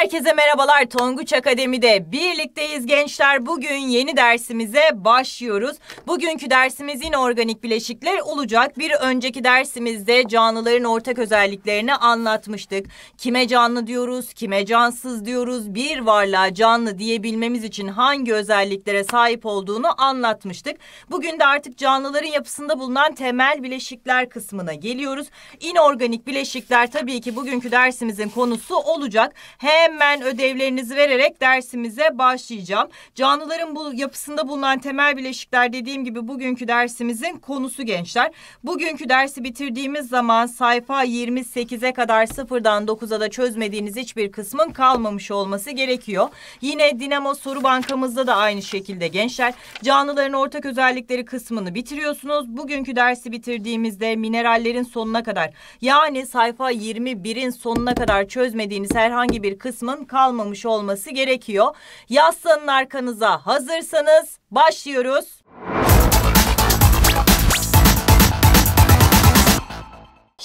Herkese merhabalar Tonguç Akademi'de birlikteyiz gençler. Bugün yeni dersimize başlıyoruz. Bugünkü dersimiz inorganik bileşikler olacak. Bir önceki dersimizde canlıların ortak özelliklerini anlatmıştık. Kime canlı diyoruz, kime cansız diyoruz. Bir varlığa canlı diyebilmemiz için hangi özelliklere sahip olduğunu anlatmıştık. Bugün de artık canlıların yapısında bulunan temel bileşikler kısmına geliyoruz. İnorganik bileşikler tabii ki bugünkü dersimizin konusu olacak. Hemen ödevlerinizi vererek dersimize başlayacağım. Canlıların bu yapısında bulunan temel bileşikler dediğim gibi bugünkü dersimizin konusu gençler. Bugünkü dersi bitirdiğimiz zaman sayfa 28'e kadar sıfırdan 9'a da çözmediğiniz hiçbir kısmın kalmamış olması gerekiyor. Yine Dinamo soru bankamızda da aynı şekilde gençler canlıların ortak özellikleri kısmını bitiriyorsunuz. Bugünkü dersi bitirdiğimizde minerallerin sonuna kadar yani sayfa 21'in sonuna kadar çözmediğiniz herhangi bir kısmın kalmamış olması gerekiyor. Yaslanın arkanıza hazırsanız başlıyoruz.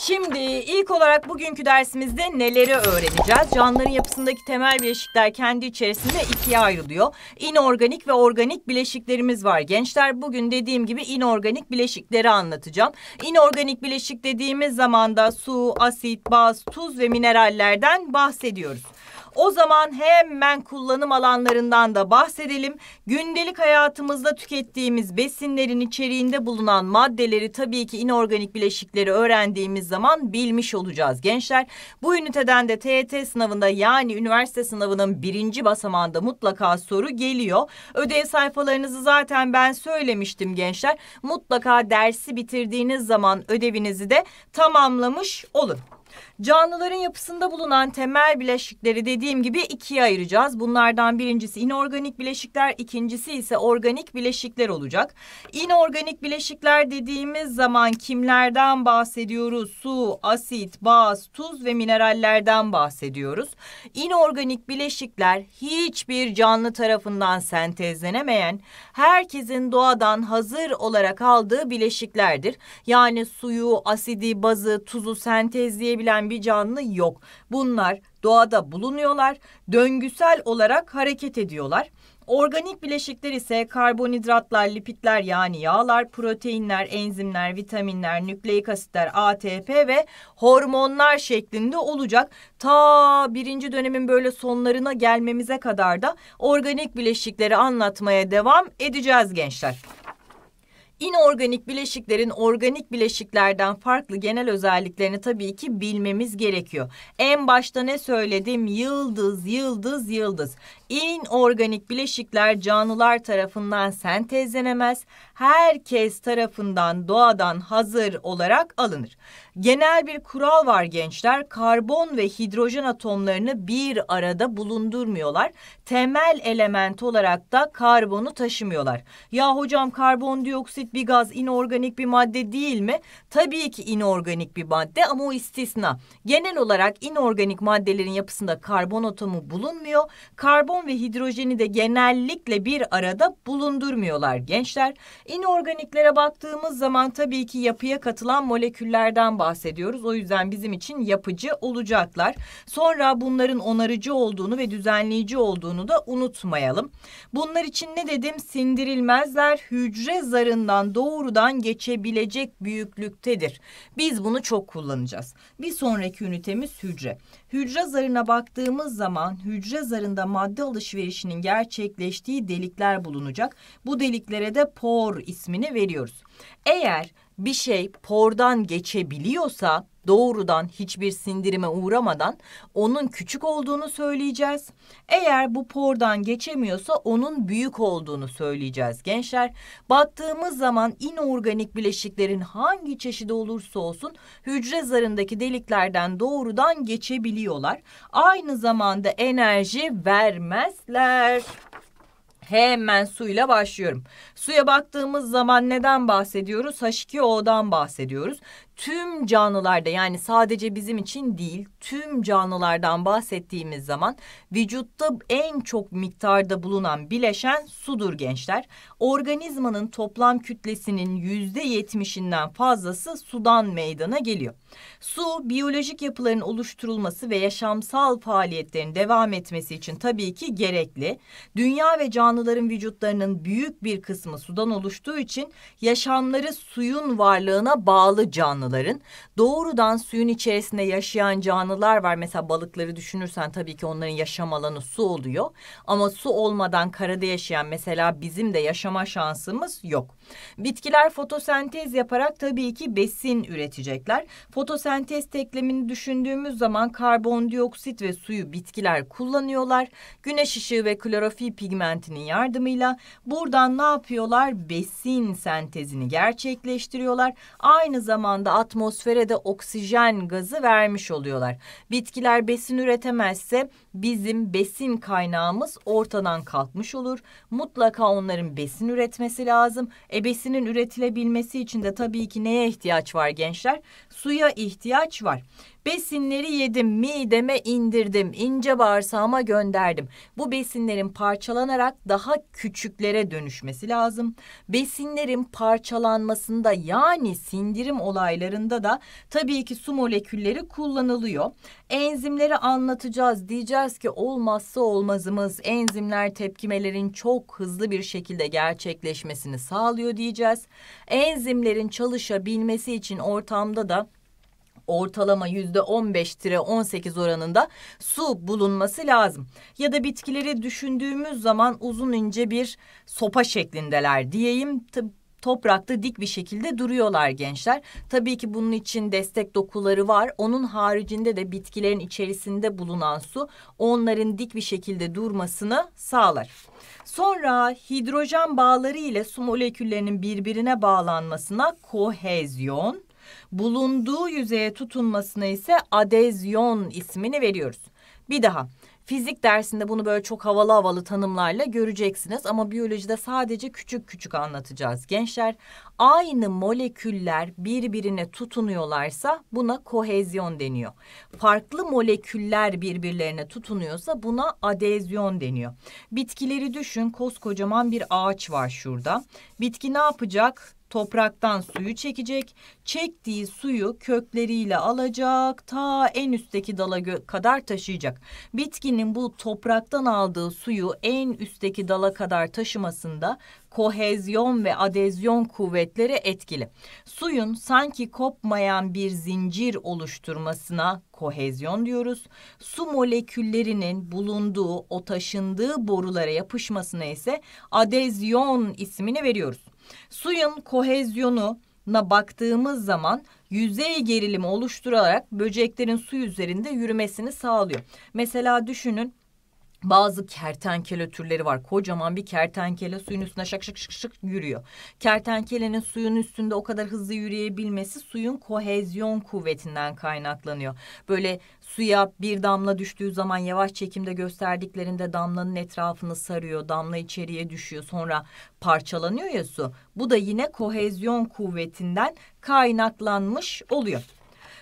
Şimdi ilk olarak bugünkü dersimizde neleri öğreneceğiz? Canlıların yapısındaki temel bileşikler kendi içerisinde ikiye ayrılıyor. İnorganik ve organik bileşiklerimiz var. Gençler bugün dediğim gibi inorganik bileşikleri anlatacağım. İnorganik bileşik dediğimiz zaman da su, asit, baz, tuz ve minerallerden bahsediyoruz. O zaman hemen kullanım alanlarından da bahsedelim. Gündelik hayatımızda tükettiğimiz besinlerin içeriğinde bulunan maddeleri tabii ki inorganik bileşikleri öğrendiğimiz zaman bilmiş olacağız gençler. Bu üniteden de TET sınavında yani üniversite sınavının birinci basamağında mutlaka soru geliyor. Ödev sayfalarınızı zaten ben söylemiştim gençler. Mutlaka dersi bitirdiğiniz zaman ödevinizi de tamamlamış olun. Canlıların yapısında bulunan temel bileşikleri dediğim gibi ikiye ayıracağız. Bunlardan birincisi inorganik bileşikler, ikincisi ise organik bileşikler olacak. İnorganik bileşikler dediğimiz zaman kimlerden bahsediyoruz? Su, asit, baz, tuz ve minerallerden bahsediyoruz. İnorganik bileşikler hiçbir canlı tarafından sentezlenemeyen, herkesin doğadan hazır olarak aldığı bileşiklerdir. Yani suyu, asidi, bazı, tuzu sentezleyebilen bir canlı yok. Bunlar doğada bulunuyorlar, döngüsel olarak hareket ediyorlar. Organik bileşikler ise karbonhidratlar, lipitler yani yağlar, proteinler, enzimler, vitaminler, nükleik asitler, ATP ve hormonlar şeklinde olacak. Ta birinci dönemin böyle sonlarına gelmemize kadar da organik bileşikleri anlatmaya devam edeceğiz gençler. İnorganik bileşiklerin organik bileşiklerden farklı genel özelliklerini tabii ki bilmemiz gerekiyor. En başta ne söyledim? Yıldız, yıldız, yıldız. İnorganik bileşikler canlılar tarafından sentezlenemez. Herkes tarafından doğadan hazır olarak alınır. Genel bir kural var gençler. Karbon ve hidrojen atomlarını bir arada bulundurmuyorlar. Temel element olarak da karbonu taşımıyorlar. Ya hocam karbondioksit bir gaz inorganik bir madde değil mi? Tabii ki inorganik bir madde ama o istisna. Genel olarak inorganik maddelerin yapısında karbon atomu bulunmuyor. Karbon ve hidrojeni de genellikle bir arada bulundurmuyorlar gençler. İnorganiklere baktığımız zaman tabii ki yapıya katılan moleküllerden bahsediyoruz. O yüzden bizim için yapıcı olacaklar. Sonra bunların onarıcı olduğunu ve düzenleyici olduğunu da unutmayalım. Bunlar için ne dedim? Sindirilmezler hücre zarından doğrudan geçebilecek büyüklüktedir. Biz bunu çok kullanacağız. Bir sonraki ünitemiz hücre. Hücre zarına baktığımız zaman hücre zarında madde alışverişinin gerçekleştiği delikler bulunacak. Bu deliklere de por ismini veriyoruz. Eğer bir şey pordan geçebiliyorsa doğrudan hiçbir sindirime uğramadan onun küçük olduğunu söyleyeceğiz. Eğer bu pordan geçemiyorsa onun büyük olduğunu söyleyeceğiz gençler. Baktığımız zaman inorganik bileşiklerin hangi çeşidi olursa olsun hücre zarındaki deliklerden doğrudan geçebiliyorlar. Aynı zamanda enerji vermezler. Hemen suyla başlıyorum. Suya baktığımız zaman neden bahsediyoruz? H2O'dan bahsediyoruz. tüm canlılarda yani sadece bizim için değil tüm canlılardan bahsettiğimiz zaman vücutta en çok miktarda bulunan bileşen sudur gençler. Organizmanın toplam kütlesinin yüzde yetmişinden fazlası sudan meydana geliyor. Su biyolojik yapıların oluşturulması ve yaşamsal faaliyetlerin devam etmesi için tabii ki gerekli. Dünya ve canlıların vücutlarının büyük bir kısmı sudan oluştuğu için yaşamları suyun varlığına bağlı canlıların. Doğrudan suyun içerisinde yaşayan canlılar var. Mesela balıkları düşünürsen tabii ki onların yaşam alanı su oluyor. Ama su olmadan karada yaşayan mesela bizim de yaşama şansımız yok. Bitkiler fotosentez yaparak tabii ki besin üretecekler. Fotosentez teklemini düşündüğümüz zaman karbondioksit ve suyu bitkiler kullanıyorlar. Güneş ışığı ve klorofil pigmentinin yardımıyla buradan ne yapıyorlar? Besin sentezini gerçekleştiriyorlar. Aynı zamanda atmosfere de oksijen gazı vermiş oluyorlar. Bitkiler besin üretemezse bizim besin kaynağımız ortadan kalkmış olur. Mutlaka onların besin üretmesi lazım. E besinin üretilebilmesi için de tabii ki neye ihtiyaç var gençler? Suya ihtiyaç var. Besinleri yedim, mideme indirdim, ince bağırsağıma gönderdim. Bu besinlerin parçalanarak daha küçüklere dönüşmesi lazım. Besinlerin parçalanmasında yani sindirim olaylarında da tabii ki su molekülleri kullanılıyor. Enzimleri anlatacağız. Diyeceğiz ki olmazsa olmazımız enzimler tepkimelerin çok hızlı bir şekilde gerçekleşmesini sağlıyor diyeceğiz. Enzimlerin çalışabilmesi için ortamda da ortalama yüzde 15-18 oranında su bulunması lazım. Ya da bitkileri düşündüğümüz zaman uzun ince bir sopa şeklindeler diyeyim. toprakta dik bir şekilde duruyorlar gençler. Tabii ki bunun için destek dokuları var. Onun haricinde de bitkilerin içerisinde bulunan su onların dik bir şekilde durmasını sağlar. Sonra hidrojen bağları ile su moleküllerinin birbirine bağlanmasına kohezyon, bulunduğu yüzeye tutunmasına ise adezyon ismini veriyoruz. Bir daha fizik dersinde bunu böyle çok havalı havalı tanımlarla göreceksiniz ama biyolojide sadece küçük küçük anlatacağız. Gençler aynı moleküller birbirine tutunuyorlarsa buna kohezyon deniyor. Farklı moleküller birbirlerine tutunuyorsa buna adezyon deniyor. Bitkileri düşün koskocaman bir ağaç var şurada. Bitki ne yapacak? topraktan suyu çekecek. Çektiği suyu kökleriyle alacak. Ta en üstteki dala kadar taşıyacak. Bitkinin bu topraktan aldığı suyu en üstteki dala kadar taşımasında kohezyon ve adezyon kuvvetleri etkili. Suyun sanki kopmayan bir zincir oluşturmasına kohezyon diyoruz. Su moleküllerinin bulunduğu o taşındığı borulara yapışmasına ise adezyon ismini veriyoruz. Suyun kohezyonuna baktığımız zaman yüzey gerilimi oluşturarak böceklerin su üzerinde yürümesini sağlıyor. Mesela düşünün bazı kertenkele türleri var. Kocaman bir kertenkele suyun üstünde şak şak şak şak yürüyor. Kertenkelenin suyun üstünde o kadar hızlı yürüyebilmesi suyun kohezyon kuvvetinden kaynaklanıyor. Böyle suya bir damla düştüğü zaman yavaş çekimde gösterdiklerinde damlanın etrafını sarıyor. Damla içeriye düşüyor. Sonra parçalanıyor ya su. Bu da yine kohezyon kuvvetinden kaynaklanmış oluyor.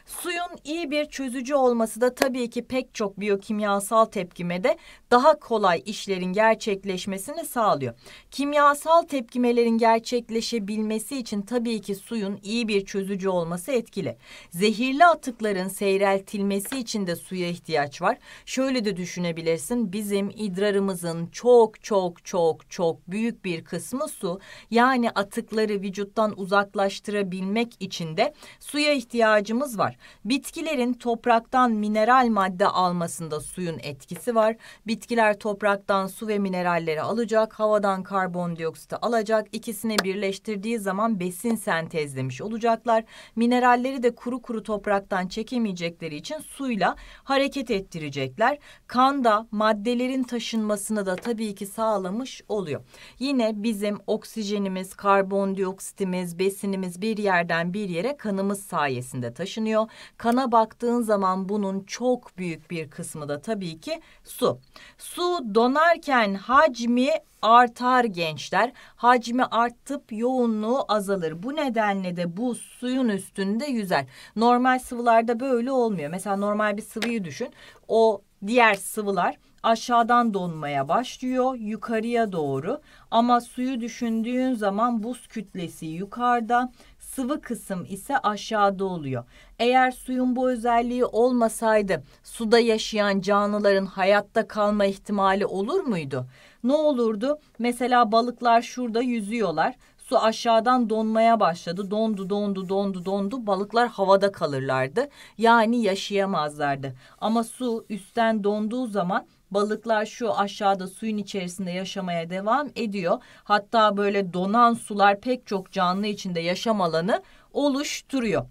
Suyun iyi bir çözücü olması da tabii ki pek çok biyokimyasal tepkimede daha kolay işlerin gerçekleşmesini sağlıyor. Kimyasal tepkimelerin gerçekleşebilmesi için tabii ki suyun iyi bir çözücü olması etkili. Zehirli atıkların seyreltilmesi için de suya ihtiyaç var. Şöyle de düşünebilirsin. Bizim idrarımızın çok çok çok çok büyük bir kısmı su. Yani atıkları vücuttan uzaklaştırabilmek için de suya ihtiyacımız var. Bitkilerin topraktan mineral madde almasında suyun etkisi var. Bitkiler topraktan su ve mineralleri alacak, havadan karbondioksiti alacak. İkisini birleştirdiği zaman besin sentezlemiş olacaklar. Mineralleri de kuru kuru topraktan çekemeyecekleri için suyla hareket ettirecekler. Kanda maddelerin taşınmasını da tabii ki sağlamış oluyor. Yine bizim oksijenimiz, karbondioksitimiz, besinimiz bir yerden bir yere kanımız sayesinde taşınıyor. Donuyor. Kana baktığın zaman bunun çok büyük bir kısmı da tabii ki su. Su donarken hacmi artar gençler. Hacmi artıp yoğunluğu azalır. Bu nedenle de bu suyun üstünde yüzer. Normal sıvılarda böyle olmuyor. Mesela normal bir sıvıyı düşün. O diğer sıvılar aşağıdan donmaya başlıyor yukarıya doğru ama suyu düşündüğün zaman buz kütlesi yukarıda sıvı kısım ise aşağıda oluyor. Eğer suyun bu özelliği olmasaydı suda yaşayan canlıların hayatta kalma ihtimali olur muydu? Ne olurdu? Mesela balıklar şurada yüzüyorlar. Su aşağıdan donmaya başladı. Dondu, dondu, dondu, dondu. Balıklar havada kalırlardı. Yani yaşayamazlardı. Ama su üstten donduğu zaman balıklar şu aşağıda suyun içerisinde yaşamaya devam ediyor. Hatta böyle donan sular pek çok canlı içinde yaşam alanı oluşturuyor.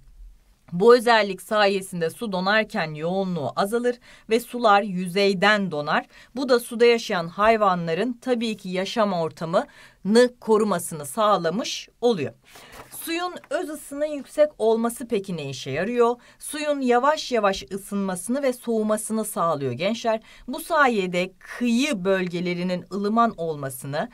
Bu özellik sayesinde su donarken yoğunluğu azalır ve sular yüzeyden donar. Bu da suda yaşayan hayvanların tabii ki yaşam ortamını korumasını sağlamış oluyor. Suyun öz ısının yüksek olması peki ne işe yarıyor? Suyun yavaş yavaş ısınmasını ve soğumasını sağlıyor gençler. Bu sayede kıyı bölgelerinin ılıman olmasını,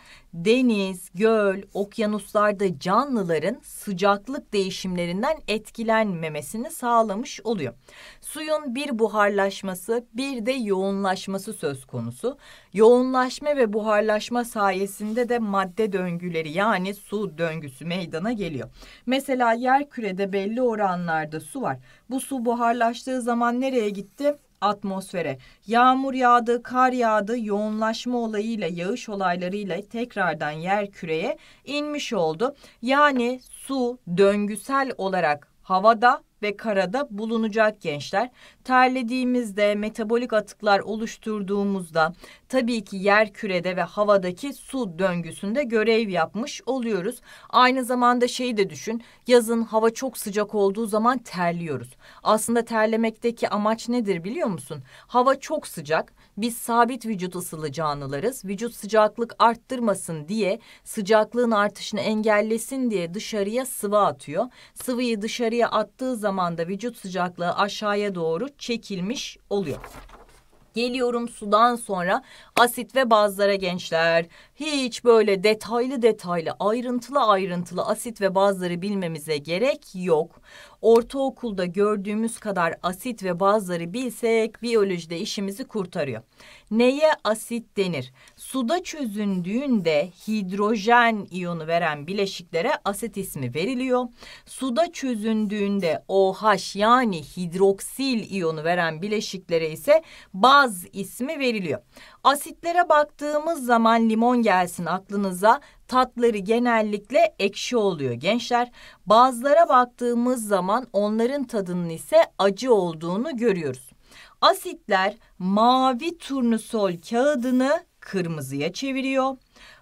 deniz, göl, okyanuslarda canlıların sıcaklık değişimlerinden etkilenmemesini sağlamış oluyor. Suyun bir buharlaşması, bir de yoğunlaşması söz konusu. Yoğunlaşma ve buharlaşma sayesinde de madde döngüleri yani su döngüsü meydana geliyor. Mesela yer kürede belli oranlarda su var. Bu su buharlaştığı zaman nereye gitti? Atmosfere. Yağmur yağdı, kar yağdı, yoğunlaşma olayıyla, yağış olaylarıyla tekrardan yer küreye inmiş oldu. Yani su döngüsel olarak havada ve karada bulunacak gençler. Terlediğimizde, metabolik atıklar oluşturduğumuzda tabii ki yer kürede ve havadaki su döngüsünde görev yapmış oluyoruz. Aynı zamanda şeyi de düşün. Yazın hava çok sıcak olduğu zaman terliyoruz. Aslında terlemekteki amaç nedir biliyor musun? Hava çok sıcak. Biz sabit vücut ısılı canlılarız. Vücut sıcaklık arttırmasın diye, sıcaklığın artışını engellesin diye dışarıya sıvı atıyor. Sıvıyı dışarıya attığı zaman da vücut sıcaklığı aşağıya doğru çekilmiş oluyor. Geliyorum sudan sonra asit ve bazlara gençler. Hiç böyle detaylı detaylı ayrıntılı ayrıntılı asit ve bazları bilmemize gerek yok. Ortaokulda gördüğümüz kadar asit ve bazları bilsek biyolojide işimizi kurtarıyor. Neye asit denir? Suda çözündüğünde hidrojen iyonu veren bileşiklere asit ismi veriliyor. Suda çözündüğünde OH yani hidroksil iyonu veren bileşiklere ise baz ismi veriliyor. Asitlere baktığımız zaman limon gelsin aklınıza. Tatları genellikle ekşi oluyor gençler. Bazılara baktığımız zaman onların tadının ise acı olduğunu görüyoruz. Asitler mavi turnusol kağıdını kırmızıya çeviriyor.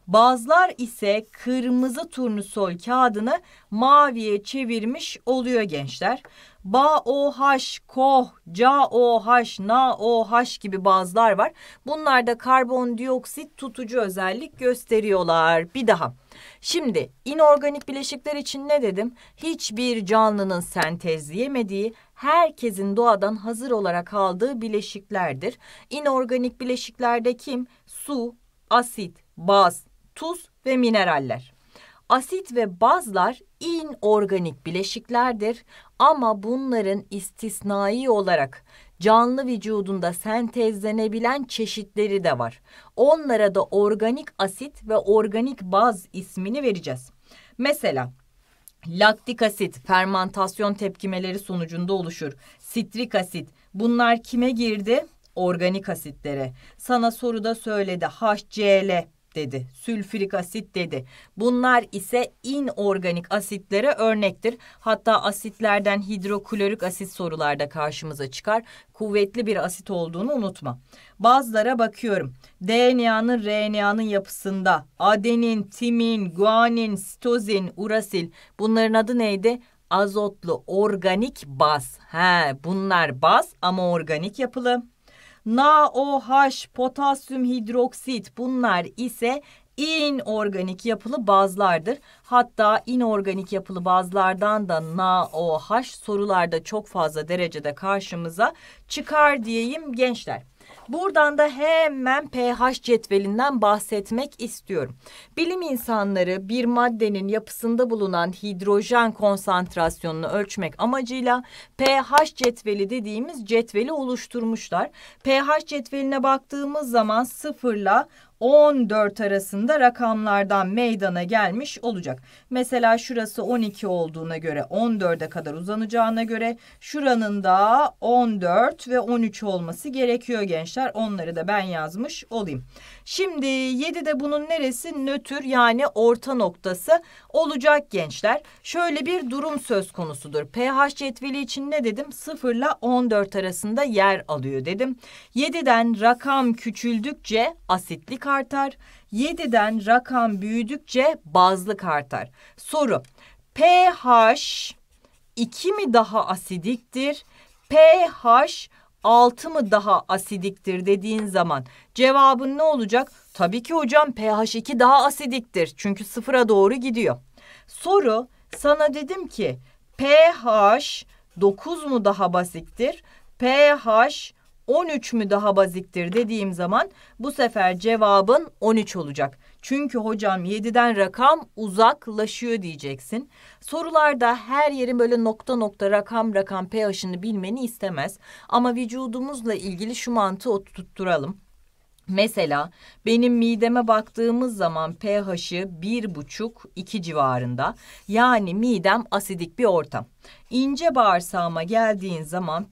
Bazılar ise kırmızı turnusol kağıdını maviye çevirmiş oluyor gençler. BaOH, KOH, CaOH, NaOH gibi bazılar var. Bunlar da karbondioksit tutucu özellik gösteriyorlar. Bir daha. Şimdi inorganik bileşikler için ne dedim? Hiçbir canlının sentezleyemediği, herkesin doğadan hazır olarak aldığı bileşiklerdir. İnorganik bileşiklerde kim? Su, asit, baz, tuz ve mineraller. Asit ve bazlar inorganik bileşiklerdir ama bunların istisnai olarak canlı vücudunda sentezlenebilen çeşitleri de var. Onlara da organik asit ve organik baz ismini vereceğiz. Mesela laktik asit fermantasyon tepkimeleri sonucunda oluşur. Sitrik asit bunlar kime girdi? Organik asitlere. Sana soruda söyledi HCl dedi. Sülfürik asit dedi. Bunlar ise inorganik asitlere örnektir. Hatta asitlerden hidroklorik asit sorularda karşımıza çıkar. Kuvvetli bir asit olduğunu unutma. Bazılara bakıyorum. DNA'nın RNA'nın yapısında adenin, timin, guanin, sitozin, urasil bunların adı neydi? azotlu organik baz. He, bunlar baz ama organik yapılı. NaOH, potasyum hidroksit bunlar ise inorganik yapılı bazlardır. Hatta inorganik yapılı bazlardan da NaOH sorularda çok fazla derecede karşımıza çıkar diyeyim gençler. Buradan da hemen pH cetvelinden bahsetmek istiyorum. Bilim insanları bir maddenin yapısında bulunan hidrojen konsantrasyonunu ölçmek amacıyla pH cetveli dediğimiz cetveli oluşturmuşlar. pH cetveline baktığımız zaman sıfırla 14 arasında rakamlardan meydana gelmiş olacak. Mesela şurası 12 olduğuna göre 14'e kadar uzanacağına göre şuranın da 14 ve 13 olması gerekiyor gençler. Onları da ben yazmış olayım. Şimdi 7 de bunun neresi? Nötr yani orta noktası olacak gençler. Şöyle bir durum söz konusudur. pH cetveli için ne dedim? 0 ile 14 arasında yer alıyor dedim. 7'den rakam küçüldükçe asitlik artar. 7'den rakam büyüdükçe bazlık artar. Soru. pH 2 mi daha asidiktir? pH 6 mı daha asidiktir dediğin zaman cevabın ne olacak? Tabii ki hocam pH 2 daha asidiktir. Çünkü sıfıra doğru gidiyor. Soru sana dedim ki pH 9 mu daha basittir? pH 13 mü daha baziktir dediğim zaman bu sefer cevabın 13 olacak. Çünkü hocam 7'den rakam uzaklaşıyor diyeceksin. Sorularda her yerin böyle nokta nokta rakam rakam pH'ını bilmeni istemez. Ama vücudumuzla ilgili şu mantığı oturtturalım. Mesela benim mideme baktığımız zaman pH'ı bir buçuk iki civarında. Yani midem asidik bir ortam. İnce bağırsağıma geldiğin zaman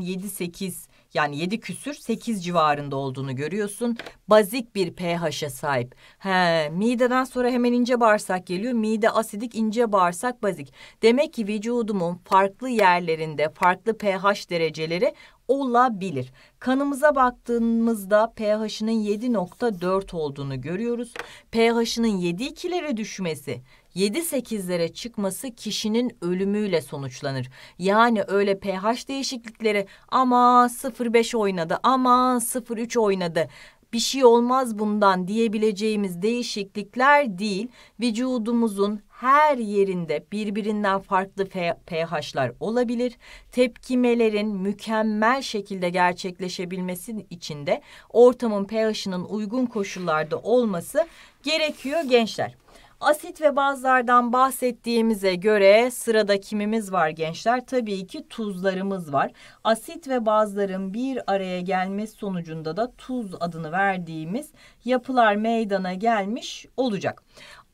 yedi sekiz yani yedi küsür sekiz civarında olduğunu görüyorsun. Bazik bir pH'e sahip. He, mideden sonra hemen ince bağırsak geliyor. Mide asidik, ince bağırsak bazik. Demek ki vücudumun farklı yerlerinde farklı pH dereceleri olabilir. Kanımıza baktığımızda pH'ının 7.4 olduğunu görüyoruz. pH'ının 7-2'lere düşmesi 7-8'lere çıkması kişinin ölümüyle sonuçlanır. Yani öyle pH değişiklikleri ama 0.5 oynadı ama 0.3 oynadı bir şey olmaz bundan diyebileceğimiz değişiklikler değil. Vücudumuzun her yerinde birbirinden farklı pH'lar olabilir. Tepkimelerin mükemmel şekilde gerçekleşebilmesi için de ortamın pH'ının uygun koşullarda olması gerekiyor gençler. Asit ve bazlardan bahsettiğimize göre sırada kimimiz var gençler? Tabii ki tuzlarımız var. Asit ve bazların bir araya gelmesi sonucunda da tuz adını verdiğimiz yapılar meydana gelmiş olacak.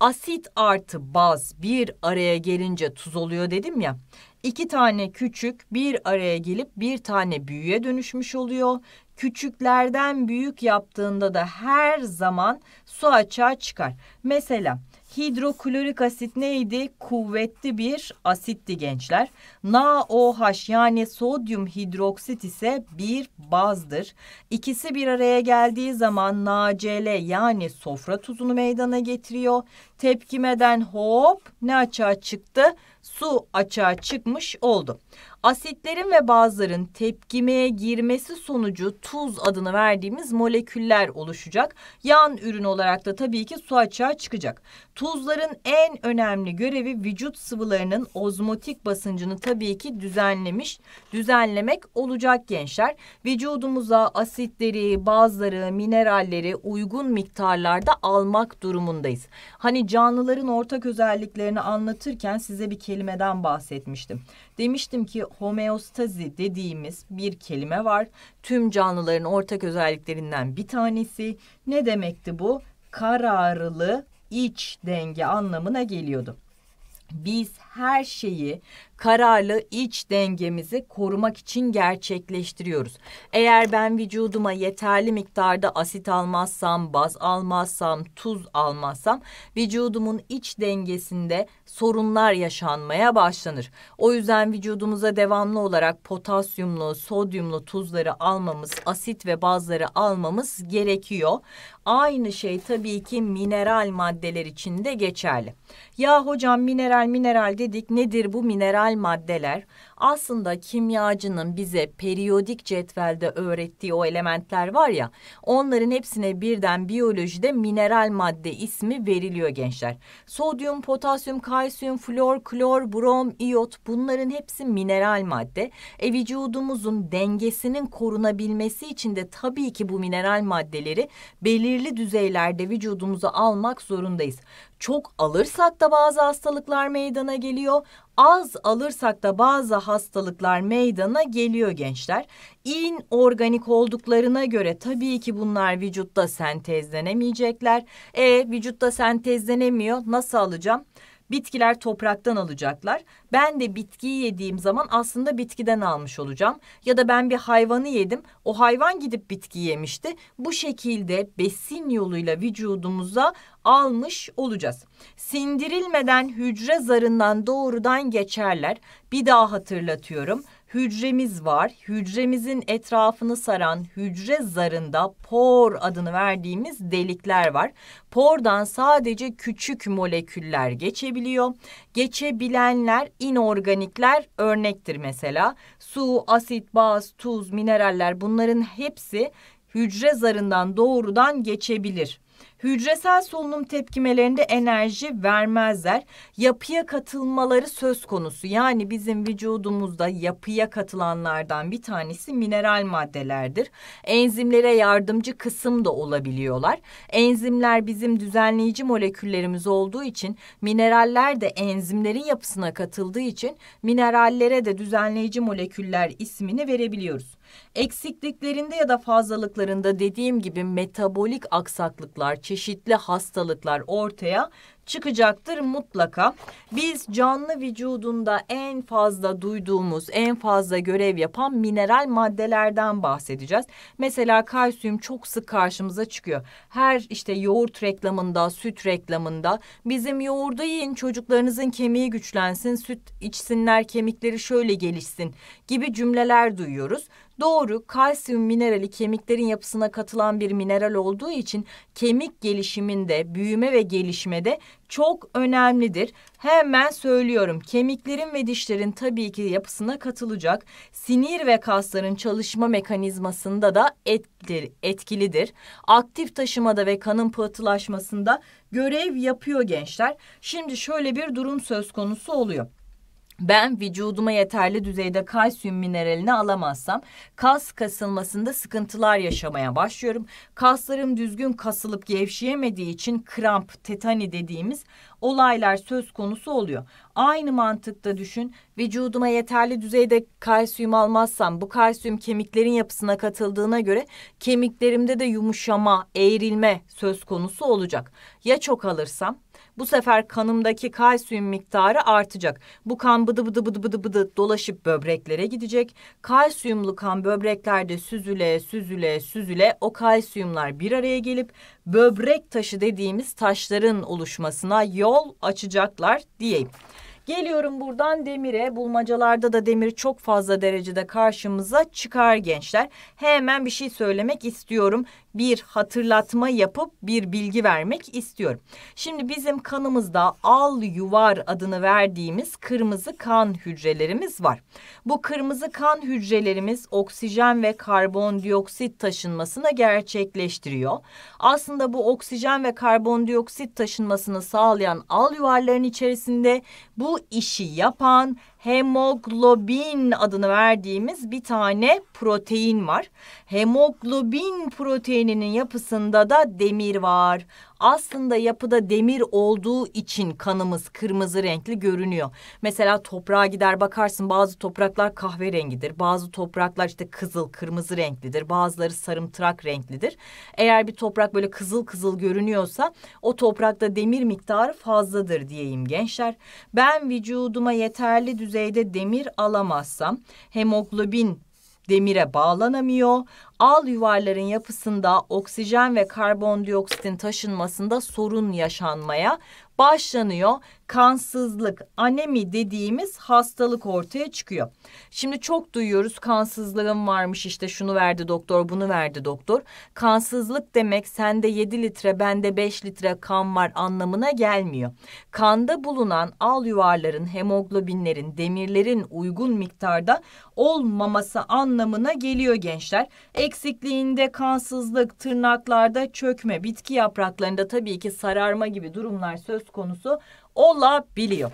Asit artı baz bir araya gelince tuz oluyor dedim ya. İki tane küçük bir araya gelip bir tane büyüğe dönüşmüş oluyor. Küçüklerden büyük yaptığında da her zaman su açığa çıkar. Mesela Hidroklorik asit neydi? Kuvvetli bir asitti gençler. NaOH yani sodyum hidroksit ise bir bazdır. İkisi bir araya geldiği zaman NaCl yani sofra tuzunu meydana getiriyor. Tepkimeden hop ne açığa çıktı? Su açığa çıkmış oldu. Asitlerin ve bazların tepkimeye girmesi sonucu tuz adını verdiğimiz moleküller oluşacak. Yan ürün olarak da tabii ki su açığa çıkacak. Tuzların en önemli görevi vücut sıvılarının ozmotik basıncını tabii ki düzenlemiş, düzenlemek olacak gençler. Vücudumuza asitleri, bazları, mineralleri uygun miktarlarda almak durumundayız. Hani canlıların ortak özelliklerini anlatırken size bir kelimeden bahsetmiştim. Demiştim ki homeostazi dediğimiz bir kelime var. Tüm canlıların ortak özelliklerinden bir tanesi. Ne demekti bu? Kararlı iç denge anlamına geliyordu. Biz her şeyi kararlı iç dengemizi korumak için gerçekleştiriyoruz. Eğer ben vücuduma yeterli miktarda asit almazsam, baz almazsam, tuz almazsam vücudumun iç dengesinde sorunlar yaşanmaya başlanır. O yüzden vücudumuza devamlı olarak potasyumlu, sodyumlu tuzları almamız, asit ve bazları almamız gerekiyor. Aynı şey tabii ki mineral maddeler için de geçerli. Ya hocam mineral mineral dedik. Nedir bu mineral mineral maddeler aslında kimyacının bize periyodik cetvelde öğrettiği o elementler var ya onların hepsine birden biyolojide mineral madde ismi veriliyor gençler. Sodyum, potasyum, kalsiyum, flor, klor, brom, iyot bunların hepsi mineral madde. E vücudumuzun dengesinin korunabilmesi için de tabii ki bu mineral maddeleri belirli düzeylerde vücudumuza almak zorundayız. Çok alırsak da bazı hastalıklar meydana geliyor. Az alırsak da bazı hastalıklar meydana geliyor gençler. organik olduklarına göre tabii ki bunlar vücutta sentezlenemeyecekler. E vücutta sentezlenemiyor. Nasıl alacağım? Bitkiler topraktan alacaklar. Ben de bitkiyi yediğim zaman aslında bitkiden almış olacağım. Ya da ben bir hayvanı yedim. O hayvan gidip bitki yemişti. Bu şekilde besin yoluyla vücudumuza almış olacağız. Sindirilmeden hücre zarından doğrudan geçerler. Bir daha hatırlatıyorum hücremiz var. Hücremizin etrafını saran hücre zarında por adını verdiğimiz delikler var. Pordan sadece küçük moleküller geçebiliyor. Geçebilenler inorganikler örnektir mesela. Su, asit, baz, tuz, mineraller bunların hepsi hücre zarından doğrudan geçebilir. Hücresel solunum tepkimelerinde enerji vermezler. Yapıya katılmaları söz konusu. Yani bizim vücudumuzda yapıya katılanlardan bir tanesi mineral maddelerdir. Enzimlere yardımcı kısım da olabiliyorlar. Enzimler bizim düzenleyici moleküllerimiz olduğu için mineraller de enzimlerin yapısına katıldığı için minerallere de düzenleyici moleküller ismini verebiliyoruz. Eksikliklerinde ya da fazlalıklarında dediğim gibi metabolik aksaklıklar, çeşitli hastalıklar ortaya çıkacaktır mutlaka. Biz canlı vücudunda en fazla duyduğumuz, en fazla görev yapan mineral maddelerden bahsedeceğiz. Mesela kalsiyum çok sık karşımıza çıkıyor. Her işte yoğurt reklamında, süt reklamında bizim yoğurdu yiyin çocuklarınızın kemiği güçlensin, süt içsinler, kemikleri şöyle gelişsin gibi cümleler duyuyoruz. Doğru, kalsiyum minerali kemiklerin yapısına katılan bir mineral olduğu için kemik gelişiminde, büyüme ve gelişmede çok önemlidir. Hemen söylüyorum. Kemiklerin ve dişlerin tabii ki yapısına katılacak. Sinir ve kasların çalışma mekanizmasında da etkilidir. Aktif taşımada ve kanın pıhtılaşmasında görev yapıyor gençler. Şimdi şöyle bir durum söz konusu oluyor. Ben vücuduma yeterli düzeyde kalsiyum mineralini alamazsam kas kasılmasında sıkıntılar yaşamaya başlıyorum. Kaslarım düzgün kasılıp gevşeyemediği için kramp, tetani dediğimiz olaylar söz konusu oluyor. Aynı mantıkta düşün. Vücuduma yeterli düzeyde kalsiyum almazsam bu kalsiyum kemiklerin yapısına katıldığına göre kemiklerimde de yumuşama, eğrilme söz konusu olacak. Ya çok alırsam bu sefer kanımdaki kalsiyum miktarı artacak. Bu kan bıdı bıdı bıdı bıdı bıdı dolaşıp böbreklere gidecek. Kalsiyumlu kan böbreklerde süzüle süzüle süzüle o kalsiyumlar bir araya gelip böbrek taşı dediğimiz taşların oluşmasına yol açacaklar diyeyim. Geliyorum buradan demire. Bulmacalarda da demir çok fazla derecede karşımıza çıkar gençler. Hemen bir şey söylemek istiyorum bir hatırlatma yapıp bir bilgi vermek istiyorum. Şimdi bizim kanımızda al yuvar adını verdiğimiz kırmızı kan hücrelerimiz var. Bu kırmızı kan hücrelerimiz oksijen ve karbondioksit taşınmasını gerçekleştiriyor. Aslında bu oksijen ve karbondioksit taşınmasını sağlayan al yuvarların içerisinde bu işi yapan hemoglobin adını verdiğimiz bir tane protein var. Hemoglobin proteininin yapısında da demir var. Aslında yapıda demir olduğu için kanımız kırmızı renkli görünüyor. Mesela toprağa gider bakarsın bazı topraklar kahverengidir. Bazı topraklar işte kızıl kırmızı renklidir. Bazıları sarımtırak renklidir. Eğer bir toprak böyle kızıl kızıl görünüyorsa o toprakta demir miktarı fazladır diyeyim gençler. Ben vücuduma yeterli düzeyde demir alamazsam hemoglobin demire bağlanamıyor. Al yuvarların yapısında oksijen ve karbondioksitin taşınmasında sorun yaşanmaya başlanıyor kansızlık, anemi dediğimiz hastalık ortaya çıkıyor. Şimdi çok duyuyoruz kansızlığım varmış işte şunu verdi doktor, bunu verdi doktor. Kansızlık demek sende 7 litre, bende 5 litre kan var anlamına gelmiyor. Kanda bulunan al yuvarların, hemoglobinlerin, demirlerin uygun miktarda olmaması anlamına geliyor gençler. Eksikliğinde kansızlık, tırnaklarda çökme, bitki yapraklarında tabii ki sararma gibi durumlar söz konusu olabiliyor.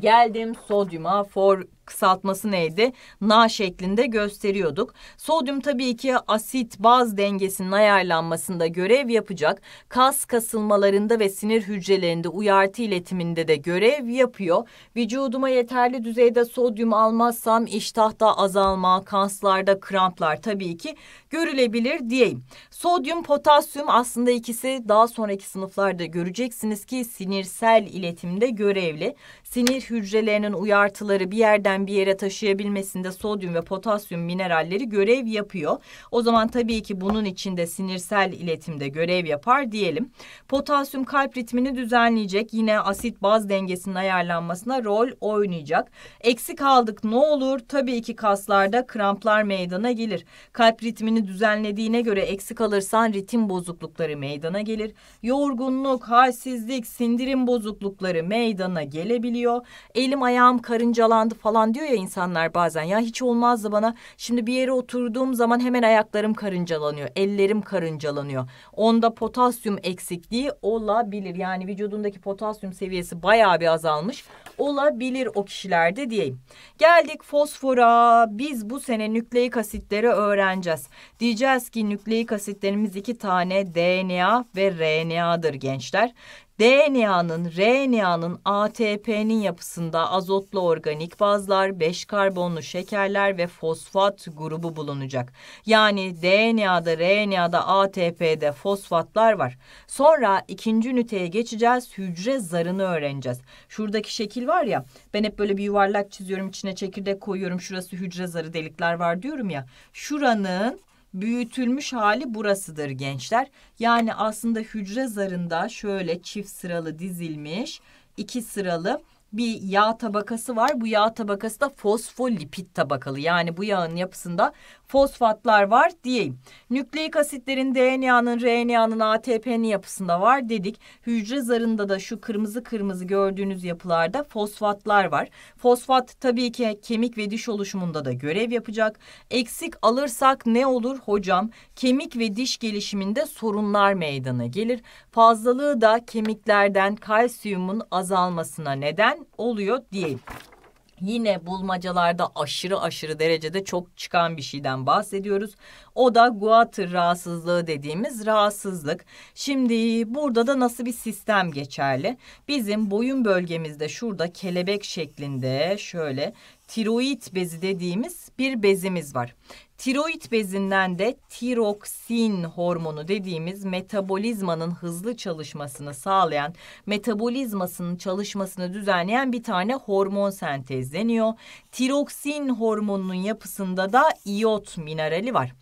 Geldim sodyuma for kısaltması neydi? Na şeklinde gösteriyorduk. Sodyum tabii ki asit baz dengesinin ayarlanmasında görev yapacak. Kas kasılmalarında ve sinir hücrelerinde uyartı iletiminde de görev yapıyor. Vücuduma yeterli düzeyde sodyum almazsam iştahta azalma, kaslarda kramplar tabii ki görülebilir diyeyim. Sodyum, potasyum aslında ikisi daha sonraki sınıflarda göreceksiniz ki sinirsel iletimde görevli. Sinir hücrelerinin uyartıları bir yerden bir yere taşıyabilmesinde sodyum ve potasyum mineralleri görev yapıyor. O zaman tabii ki bunun içinde sinirsel iletimde görev yapar diyelim. Potasyum kalp ritmini düzenleyecek. Yine asit baz dengesinin ayarlanmasına rol oynayacak. Eksik aldık ne olur? Tabii ki kaslarda kramplar meydana gelir. Kalp ritmini düzenlediğine göre eksik alırsan ritim bozuklukları meydana gelir. Yorgunluk, halsizlik, sindirim bozuklukları meydana gelebiliyor. Elim ayağım karıncalandı falan falan diyor ya insanlar bazen ya hiç olmazdı bana. Şimdi bir yere oturduğum zaman hemen ayaklarım karıncalanıyor, ellerim karıncalanıyor. Onda potasyum eksikliği olabilir. Yani vücudundaki potasyum seviyesi bayağı bir azalmış. Olabilir o kişilerde diyeyim. Geldik fosfora. Biz bu sene nükleik asitleri öğreneceğiz. Diyeceğiz ki nükleik asitlerimiz iki tane DNA ve RNA'dır gençler. DNA'nın, RNA'nın ATP'nin yapısında azotlu organik bazlar, 5 karbonlu şekerler ve fosfat grubu bulunacak. Yani DNA'da, RNA'da, ATP'de fosfatlar var. Sonra ikinci üniteye geçeceğiz. Hücre zarını öğreneceğiz. Şuradaki şekil var ya, ben hep böyle bir yuvarlak çiziyorum, içine çekirdek koyuyorum. Şurası hücre zarı delikler var diyorum ya. Şuranın büyütülmüş hali burasıdır gençler. Yani aslında hücre zarında şöyle çift sıralı dizilmiş iki sıralı bir yağ tabakası var. Bu yağ tabakası da fosfolipid tabakalı. Yani bu yağın yapısında fosfatlar var diyeyim. Nükleik asitlerin DNA'nın, RNA'nın, ATP'nin yapısında var dedik. Hücre zarında da şu kırmızı kırmızı gördüğünüz yapılarda fosfatlar var. Fosfat tabii ki kemik ve diş oluşumunda da görev yapacak. Eksik alırsak ne olur hocam? Kemik ve diş gelişiminde sorunlar meydana gelir. Fazlalığı da kemiklerden kalsiyumun azalmasına neden oluyor diyeyim. Yine bulmacalarda aşırı aşırı derecede çok çıkan bir şeyden bahsediyoruz. O da guatr rahatsızlığı dediğimiz rahatsızlık. Şimdi burada da nasıl bir sistem geçerli? Bizim boyun bölgemizde şurada kelebek şeklinde şöyle tiroid bezi dediğimiz bir bezimiz var. Tiroid bezinden de tiroksin hormonu dediğimiz metabolizmanın hızlı çalışmasını sağlayan, metabolizmasının çalışmasını düzenleyen bir tane hormon sentezleniyor. Tiroksin hormonunun yapısında da iot minerali var.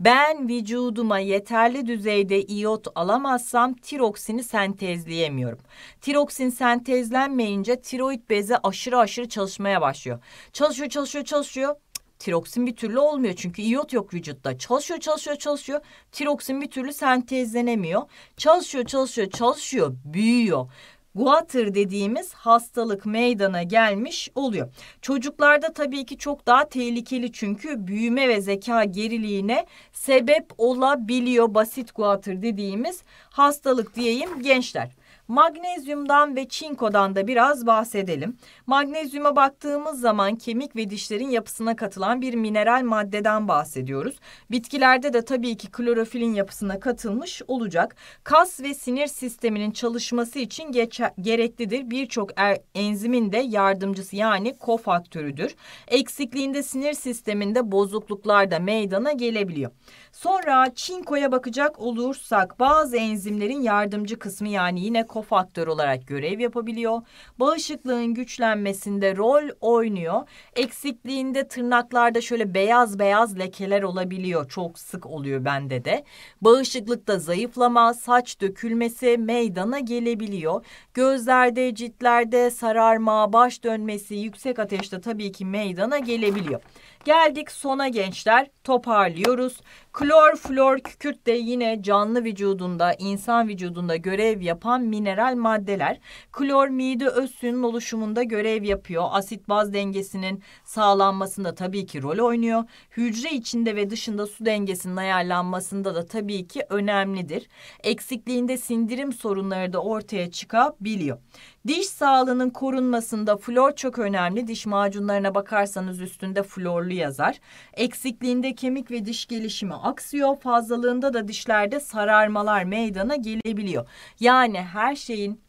Ben vücuduma yeterli düzeyde iot alamazsam tiroksini sentezleyemiyorum. Tiroksin sentezlenmeyince tiroid bezi aşırı aşırı çalışmaya başlıyor. Çalışıyor, çalışıyor, çalışıyor tiroksin bir türlü olmuyor. Çünkü iot yok vücutta. Çalışıyor, çalışıyor, çalışıyor. Tiroksin bir türlü sentezlenemiyor. Çalışıyor, çalışıyor, çalışıyor, büyüyor. Guatr dediğimiz hastalık meydana gelmiş oluyor. Çocuklarda tabii ki çok daha tehlikeli çünkü büyüme ve zeka geriliğine sebep olabiliyor basit guatr dediğimiz hastalık diyeyim gençler. Magnezyumdan ve çinkodan da biraz bahsedelim. Magnezyuma baktığımız zaman kemik ve dişlerin yapısına katılan bir mineral maddeden bahsediyoruz. Bitkilerde de tabii ki klorofilin yapısına katılmış olacak. Kas ve sinir sisteminin çalışması için gereklidir. Birçok er, enzimin de yardımcısı yani kofaktörüdür. Eksikliğinde sinir sisteminde bozukluklar da meydana gelebiliyor. Sonra çinkoya bakacak olursak bazı enzimlerin yardımcı kısmı yani yine kofaktörü kofaktör olarak görev yapabiliyor. Bağışıklığın güçlenmesinde rol oynuyor. Eksikliğinde tırnaklarda şöyle beyaz beyaz lekeler olabiliyor. Çok sık oluyor bende de. Bağışıklıkta zayıflama, saç dökülmesi meydana gelebiliyor. Gözlerde, ciltlerde sararma, baş dönmesi, yüksek ateşte tabii ki meydana gelebiliyor. Geldik sona gençler toparlıyoruz. Klor, flor, kükürt de yine canlı vücudunda, insan vücudunda görev yapan mineral maddeler. Klor mide öz suyunun oluşumunda görev yapıyor. Asit baz dengesinin sağlanmasında tabii ki rol oynuyor. Hücre içinde ve dışında su dengesinin ayarlanmasında da tabii ki önemlidir. Eksikliğinde sindirim sorunları da ortaya çıkabiliyor. Diş sağlığının korunmasında flor çok önemli. Diş macunlarına bakarsanız üstünde florlu yazar. Eksikliğinde kemik ve diş gelişimi aksıyor. Fazlalığında da dişlerde sararmalar meydana gelebiliyor. Yani her şeyin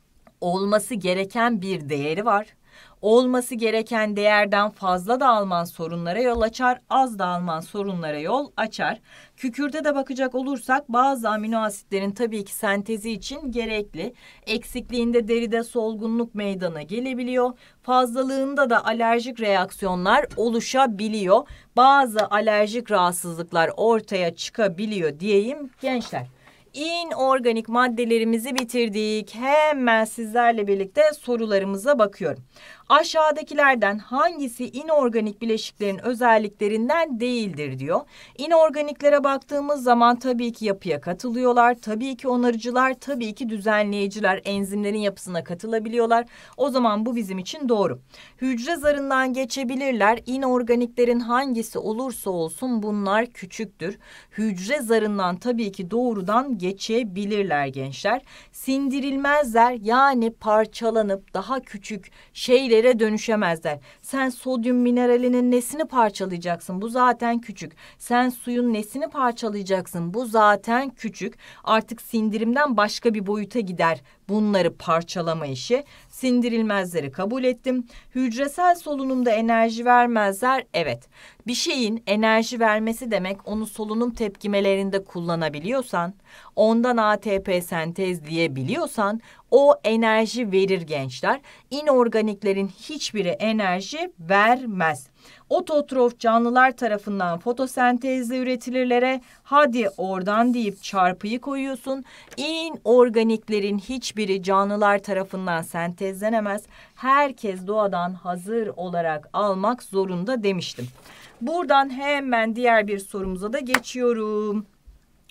olması gereken bir değeri var olması gereken değerden fazla da alman sorunlara yol açar, az da alman sorunlara yol açar. Kükürde de bakacak olursak bazı amino asitlerin tabii ki sentezi için gerekli. Eksikliğinde deride solgunluk meydana gelebiliyor. Fazlalığında da alerjik reaksiyonlar oluşabiliyor. Bazı alerjik rahatsızlıklar ortaya çıkabiliyor diyeyim gençler inorganik maddelerimizi bitirdik. Hemen sizlerle birlikte sorularımıza bakıyorum. Aşağıdakilerden hangisi inorganik bileşiklerin özelliklerinden değildir diyor. İnorganiklere baktığımız zaman tabii ki yapıya katılıyorlar. Tabii ki onarıcılar, tabii ki düzenleyiciler enzimlerin yapısına katılabiliyorlar. O zaman bu bizim için doğru. Hücre zarından geçebilirler. İnorganiklerin hangisi olursa olsun bunlar küçüktür. Hücre zarından tabii ki doğrudan geçebilirler gençler. Sindirilmezler yani parçalanıp daha küçük şeylere dönüşemezler. Sen sodyum mineralinin nesini parçalayacaksın? Bu zaten küçük. Sen suyun nesini parçalayacaksın? Bu zaten küçük. Artık sindirimden başka bir boyuta gider bunları parçalama işi. Sindirilmezleri kabul ettim. Hücresel solunumda enerji vermezler. Evet. Bir şeyin enerji vermesi demek onu solunum tepkimelerinde kullanabiliyorsan, ondan ATP sentezleyebiliyorsan o enerji verir gençler. İnorganiklerin hiçbiri enerji vermez. Ototrof canlılar tarafından fotosentezle üretilirlere hadi oradan deyip çarpıyı koyuyorsun. İnorganiklerin hiçbiri canlılar tarafından sentezlenemez. Herkes doğadan hazır olarak almak zorunda demiştim. Buradan hemen diğer bir sorumuza da geçiyorum.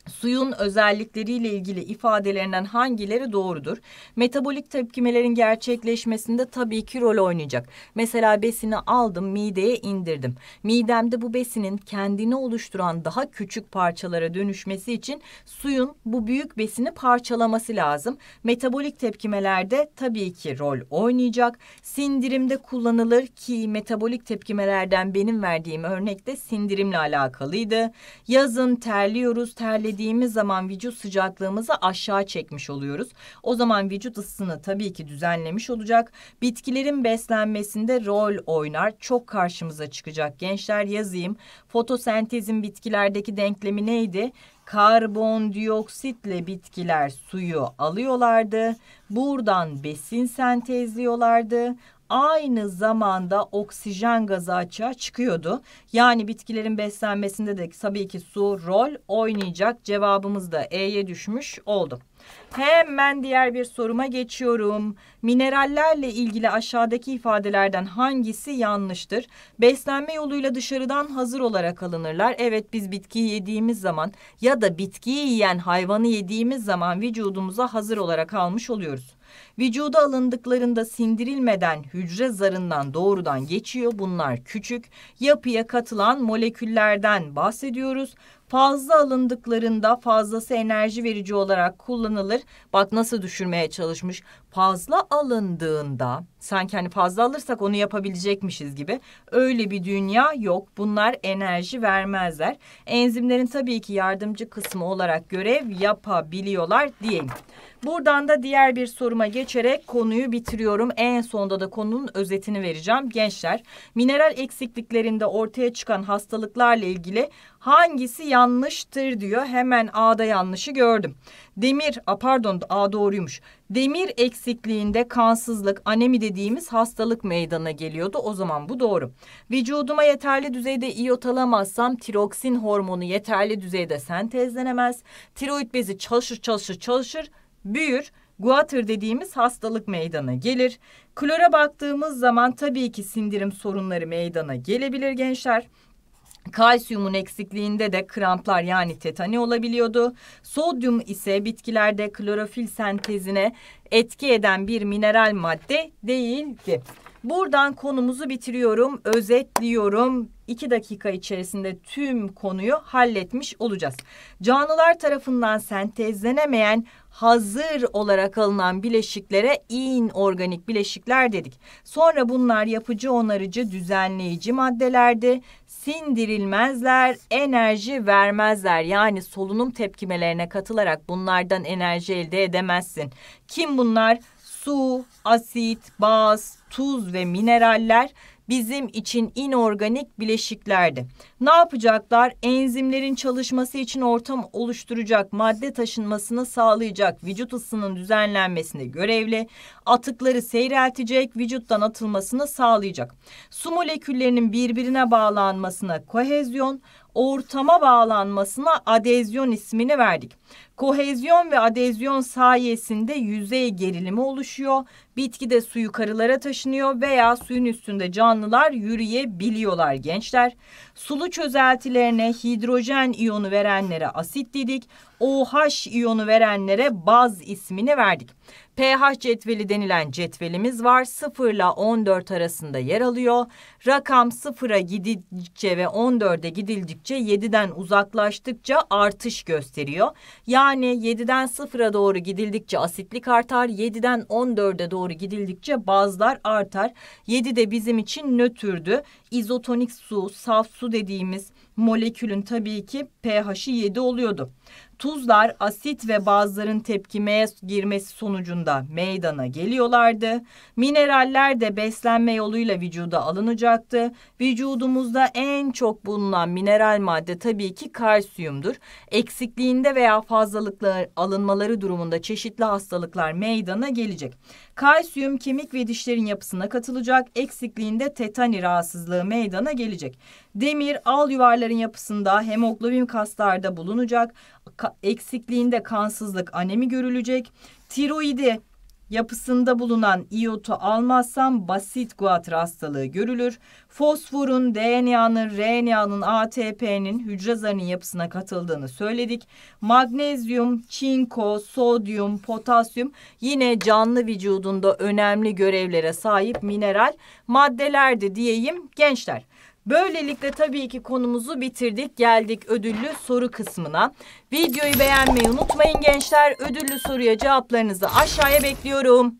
Suyun özellikleriyle ilgili ifadelerinden hangileri doğrudur? Metabolik tepkimelerin gerçekleşmesinde tabii ki rol oynayacak. Mesela besini aldım, mideye indirdim. Midemde bu besinin kendini oluşturan daha küçük parçalara dönüşmesi için suyun bu büyük besini parçalaması lazım. Metabolik tepkimelerde tabii ki rol oynayacak. Sindirimde kullanılır ki metabolik tepkimelerden benim verdiğim örnekte sindirimle alakalıydı. Yazın terliyoruz, terli terlediğimiz zaman vücut sıcaklığımızı aşağı çekmiş oluyoruz. O zaman vücut ısısını tabii ki düzenlemiş olacak. Bitkilerin beslenmesinde rol oynar. Çok karşımıza çıkacak. Gençler yazayım. Fotosentezin bitkilerdeki denklemi neydi? karbondioksitle bitkiler suyu alıyorlardı. Buradan besin sentezliyorlardı aynı zamanda oksijen gazı açığa çıkıyordu. Yani bitkilerin beslenmesinde de tabii ki su rol oynayacak. Cevabımız da E'ye düşmüş oldu. Hemen diğer bir soruma geçiyorum. Minerallerle ilgili aşağıdaki ifadelerden hangisi yanlıştır? Beslenme yoluyla dışarıdan hazır olarak alınırlar. Evet biz bitkiyi yediğimiz zaman ya da bitkiyi yiyen hayvanı yediğimiz zaman vücudumuza hazır olarak almış oluyoruz. Vücuda alındıklarında sindirilmeden hücre zarından doğrudan geçiyor. Bunlar küçük yapıya katılan moleküllerden bahsediyoruz. Fazla alındıklarında fazlası enerji verici olarak kullanılır. Bak nasıl düşürmeye çalışmış. Fazla alındığında sanki hani fazla alırsak onu yapabilecekmişiz gibi. Öyle bir dünya yok. Bunlar enerji vermezler. Enzimlerin tabii ki yardımcı kısmı olarak görev yapabiliyorlar diyeyim. Buradan da diğer bir soruma geçerek konuyu bitiriyorum. En sonda da konunun özetini vereceğim. Gençler, mineral eksikliklerinde ortaya çıkan hastalıklarla ilgili hangisi yanlıştır diyor. Hemen A'da yanlışı gördüm. Demir, a pardon A doğruymuş. Demir eksikliğinde kansızlık, anemi dediğimiz hastalık meydana geliyordu. O zaman bu doğru. Vücuduma yeterli düzeyde iyot alamazsam tiroksin hormonu yeterli düzeyde sentezlenemez. Tiroid bezi çalışır çalışır çalışır büyür. Guatr dediğimiz hastalık meydana gelir. Klora baktığımız zaman tabii ki sindirim sorunları meydana gelebilir gençler. Kalsiyumun eksikliğinde de kramplar yani tetani olabiliyordu. Sodyum ise bitkilerde klorofil sentezine etki eden bir mineral madde değildi. Buradan konumuzu bitiriyorum, özetliyorum. İki dakika içerisinde tüm konuyu halletmiş olacağız. Canlılar tarafından sentezlenemeyen hazır olarak alınan bileşiklere inorganik bileşikler dedik. Sonra bunlar yapıcı onarıcı düzenleyici maddelerdi. Sindirilmezler, enerji vermezler. Yani solunum tepkimelerine katılarak bunlardan enerji elde edemezsin. Kim bunlar? Su, asit, baz, tuz ve mineraller bizim için inorganik bileşiklerdi. Ne yapacaklar? Enzimlerin çalışması için ortam oluşturacak, madde taşınmasını sağlayacak, vücut ısısının düzenlenmesinde görevli, atıkları seyreltecek, vücuttan atılmasını sağlayacak. Su moleküllerinin birbirine bağlanmasına kohezyon, ortama bağlanmasına adezyon ismini verdik. Kohezyon ve adezyon sayesinde yüzey gerilimi oluşuyor. Bitkide su yukarılara taşınıyor veya suyun üstünde canlılar yürüyebiliyorlar gençler. Sulu çözeltilerine hidrojen iyonu verenlere asit dedik. OH iyonu verenlere baz ismini verdik pH cetveli denilen cetvelimiz var. 0 ile 14 arasında yer alıyor. Rakam 0'a gidildikçe ve 14'e gidildikçe 7'den uzaklaştıkça artış gösteriyor. Yani 7'den 0'a doğru gidildikçe asitlik artar. 7'den 14'e doğru gidildikçe bazlar artar. 7 de bizim için nötrdü. İzotonik su, saf su dediğimiz molekülün tabii ki pH'i 7 oluyordu. Tuzlar asit ve bazların tepkimeye girmesi sonucunda meydana geliyorlardı. Mineraller de beslenme yoluyla vücuda alınacaktı. Vücudumuzda en çok bulunan mineral madde tabii ki kalsiyumdur. Eksikliğinde veya fazlalıklar alınmaları durumunda çeşitli hastalıklar meydana gelecek. Kalsiyum kemik ve dişlerin yapısına katılacak. Eksikliğinde tetani rahatsızlığı meydana gelecek. Demir al yuvarların yapısında hemoglobin kaslarda bulunacak. Eksikliğinde kansızlık anemi görülecek. Tiroidi yapısında bulunan iyotu almazsam basit guatr hastalığı görülür. Fosforun, DNA'nın, RNA'nın, ATP'nin hücre zarının yapısına katıldığını söyledik. Magnezyum, çinko, sodyum, potasyum yine canlı vücudunda önemli görevlere sahip mineral maddelerdi diyeyim gençler. Böylelikle tabii ki konumuzu bitirdik. Geldik ödüllü soru kısmına. Videoyu beğenmeyi unutmayın gençler. Ödüllü soruya cevaplarınızı aşağıya bekliyorum.